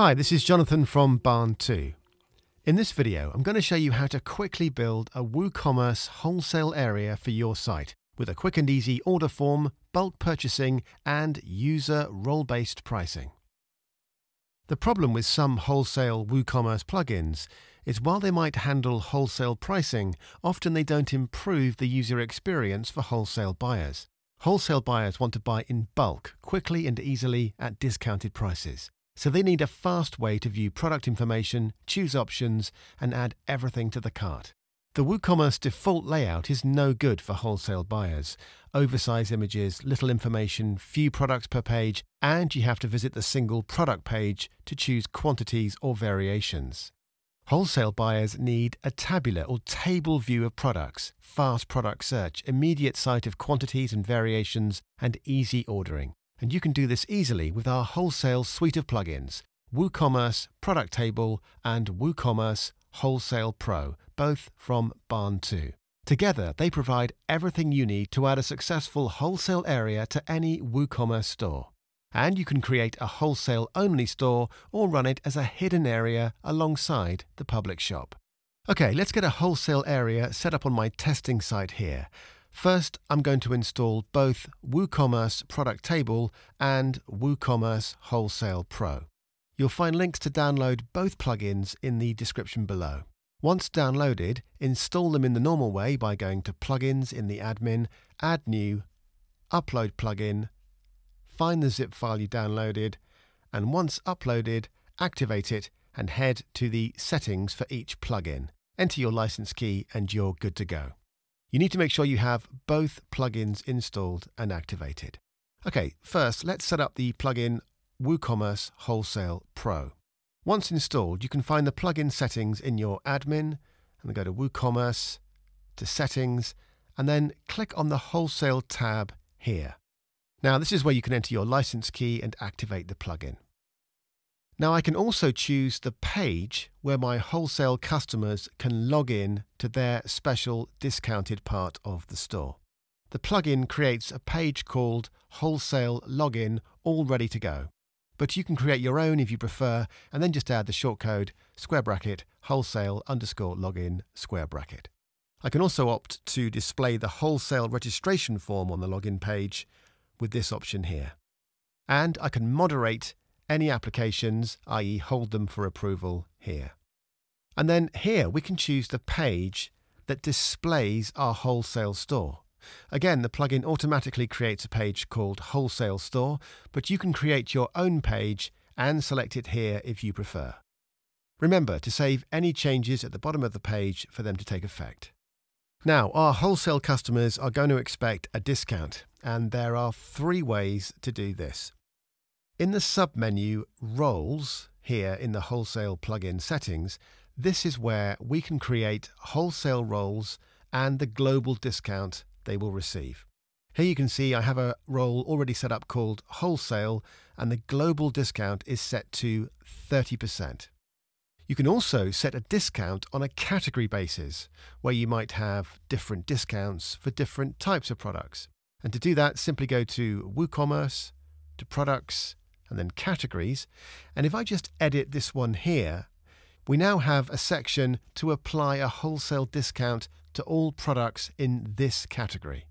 Hi, this is Jonathan from Barn2. In this video, I'm going to show you how to quickly build a WooCommerce wholesale area for your site with a quick and easy order form, bulk purchasing, and user role-based pricing. The problem with some wholesale WooCommerce plugins is while they might handle wholesale pricing, often they don't improve the user experience for wholesale buyers. Wholesale buyers want to buy in bulk, quickly and easily at discounted prices. So they need a fast way to view product information, choose options, and add everything to the cart. The WooCommerce default layout is no good for wholesale buyers. Oversized images, little information, few products per page, and you have to visit the single product page to choose quantities or variations. Wholesale buyers need a tabular or table view of products, fast product search, immediate sight of quantities and variations, and easy ordering. And you can do this easily with our wholesale suite of plugins WooCommerce Product Table and WooCommerce Wholesale Pro, both from Barn2. Together, they provide everything you need to add a successful wholesale area to any WooCommerce store. And you can create a wholesale only store or run it as a hidden area alongside the public shop. Okay, let's get a wholesale area set up on my testing site here. First, I'm going to install both WooCommerce Product Table and WooCommerce Wholesale Pro. You'll find links to download both plugins in the description below. Once downloaded, install them in the normal way by going to Plugins in the admin, Add New, Upload Plugin, find the zip file you downloaded, and once uploaded, activate it and head to the settings for each plugin. Enter your license key and you're good to go. You need to make sure you have both plugins installed and activated. Okay, first let's set up the plugin WooCommerce Wholesale Pro. Once installed, you can find the plugin settings in your admin and go to WooCommerce, to Settings, and then click on the Wholesale tab here. Now this is where you can enter your license key and activate the plugin. Now I can also choose the page where my wholesale customers can log in to their special discounted part of the store. The plugin creates a page called Wholesale Login all ready to go. But you can create your own if you prefer and then just add the shortcode square bracket wholesale underscore login square bracket. I can also opt to display the wholesale registration form on the login page with this option here. And I can moderate any applications, i.e. hold them for approval here. And then here we can choose the page that displays our wholesale store. Again, the plugin automatically creates a page called Wholesale Store, but you can create your own page and select it here if you prefer. Remember to save any changes at the bottom of the page for them to take effect. Now, our wholesale customers are going to expect a discount, and there are three ways to do this. In the submenu Roles, here in the Wholesale plugin settings, this is where we can create wholesale roles and the global discount they will receive. Here you can see I have a role already set up called Wholesale and the global discount is set to 30%. You can also set a discount on a category basis, where you might have different discounts for different types of products. And to do that, simply go to WooCommerce, to Products, and then categories. And if I just edit this one here, we now have a section to apply a wholesale discount to all products in this category.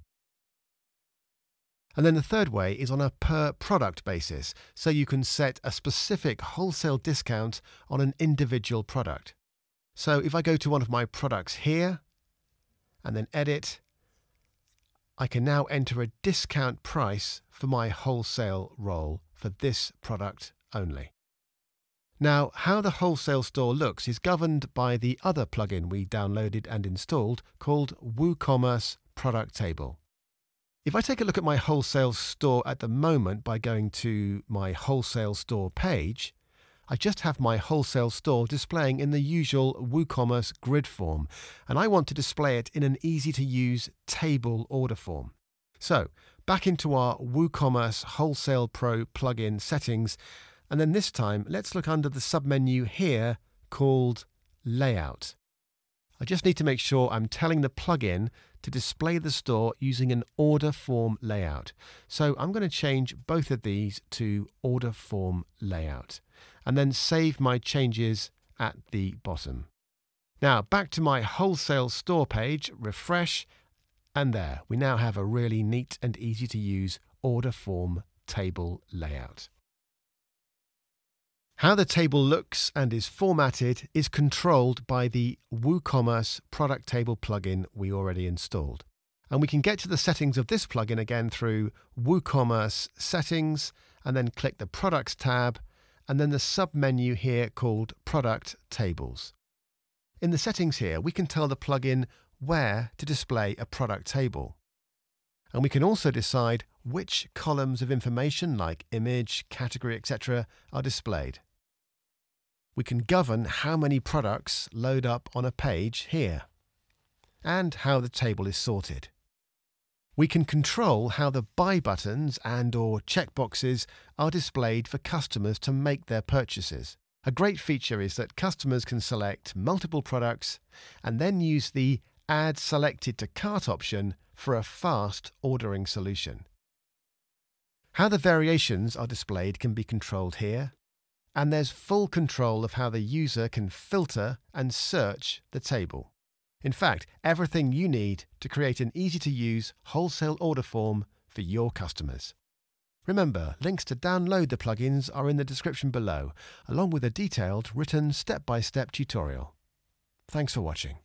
And then the third way is on a per product basis, so you can set a specific wholesale discount on an individual product. So if I go to one of my products here and then edit, I can now enter a discount price for my wholesale role for this product only. Now, how the wholesale store looks is governed by the other plugin we downloaded and installed called WooCommerce Product Table. If I take a look at my wholesale store at the moment by going to my wholesale store page, I just have my wholesale store displaying in the usual WooCommerce grid form, and I want to display it in an easy to use table order form. So, back into our WooCommerce Wholesale Pro plugin settings, and then this time let's look under the submenu here called Layout. I just need to make sure I'm telling the plugin to display the store using an order form layout. So I'm going to change both of these to order form layout. And then save my changes at the bottom. Now back to my wholesale store page, refresh, and there we now have a really neat and easy to use order form table layout. How the table looks and is formatted is controlled by the WooCommerce product table plugin we already installed. And we can get to the settings of this plugin again through WooCommerce settings and then click the products tab and then the sub-menu here called product tables. In the settings here, we can tell the plugin where to display a product table. And we can also decide which columns of information like image, category, etc. are displayed we can govern how many products load up on a page here, and how the table is sorted. We can control how the buy buttons and or checkboxes are displayed for customers to make their purchases. A great feature is that customers can select multiple products and then use the Add Selected to Cart option for a fast ordering solution. How the variations are displayed can be controlled here, and there's full control of how the user can filter and search the table. In fact, everything you need to create an easy to use wholesale order form for your customers. Remember, links to download the plugins are in the description below, along with a detailed written step by step tutorial. Thanks for watching.